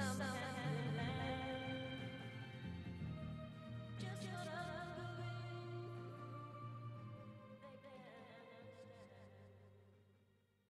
somehow.